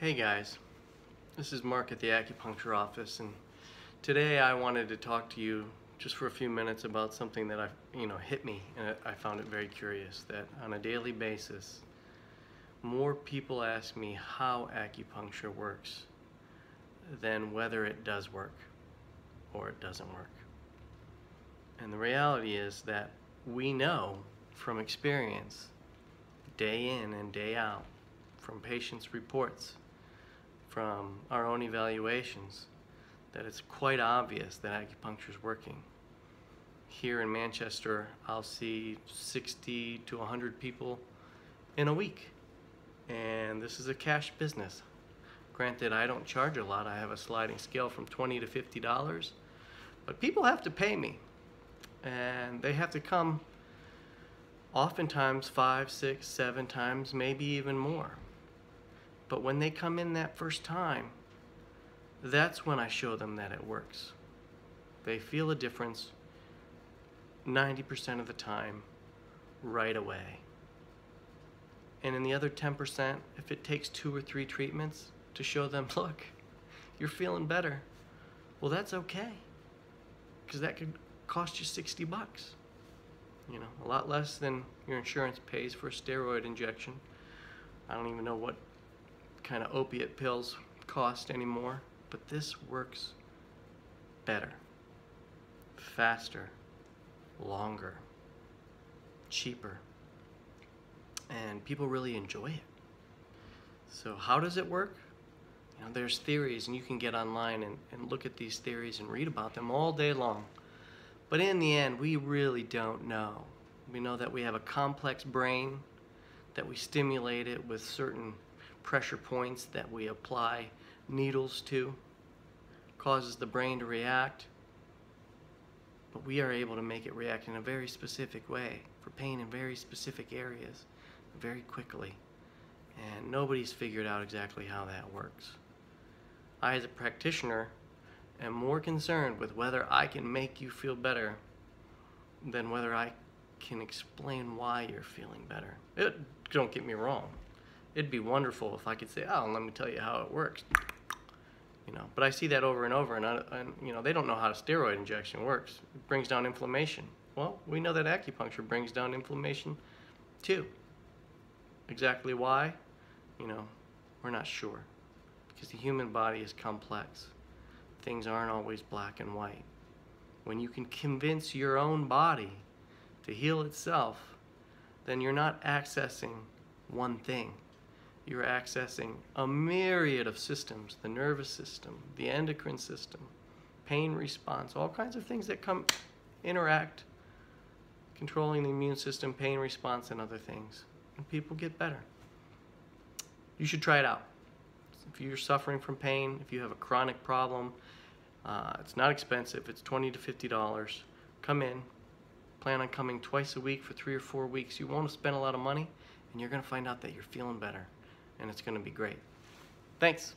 Hey guys, this is Marc at the acupuncture office and today I wanted to talk to you just for a few minutes about something that I, you know, hit me and I found it very curious that on a daily basis more people ask me how acupuncture works than whether it does work or it doesn't work. And the reality is that we know from experience day in and day out from patients' reports from our own evaluations that it's quite obvious that acupuncture is working. Here in Manchester, I'll see 60 to 100 people in a week. And this is a cash business. Granted, I don't charge a lot. I have a sliding scale from 20 to $50. But people have to pay me. And they have to come oftentimes five, six, seven times, maybe even more. But when they come in that first time, that's when I show them that it works. They feel a difference 90% of the time right away. And in the other 10%, if it takes two or three treatments to show them, look, you're feeling better, well, that's okay. Because that could cost you 60 bucks. You know, a lot less than your insurance pays for a steroid injection. I don't even know what kind of opiate pills cost anymore, but this works better, faster, longer, cheaper, and people really enjoy it. So how does it work? You know, there's theories and you can get online and, and look at these theories and read about them all day long. But in the end, we really don't know. We know that we have a complex brain, that we stimulate it with certain pressure points that we apply needles to causes the brain to react but we are able to make it react in a very specific way for pain in very specific areas very quickly. And nobody's figured out exactly how that works. I as a practitioner am more concerned with whether I can make you feel better than whether I can explain why you're feeling better. It, don't get me wrong it'd be wonderful if I could say, oh, let me tell you how it works. You know, but I see that over and over, and, I, and you know, they don't know how a steroid injection works. It brings down inflammation. Well, we know that acupuncture brings down inflammation too. Exactly why? You know, we're not sure. Because the human body is complex. Things aren't always black and white. When you can convince your own body to heal itself, then you're not accessing one thing you're accessing a myriad of systems, the nervous system, the endocrine system, pain response, all kinds of things that come interact, controlling the immune system, pain response, and other things. And people get better. You should try it out. If you're suffering from pain, if you have a chronic problem, uh, it's not expensive, it's 20 to $50. Come in, plan on coming twice a week for three or four weeks. You won't spend a lot of money, and you're gonna find out that you're feeling better and it's going to be great. Thanks.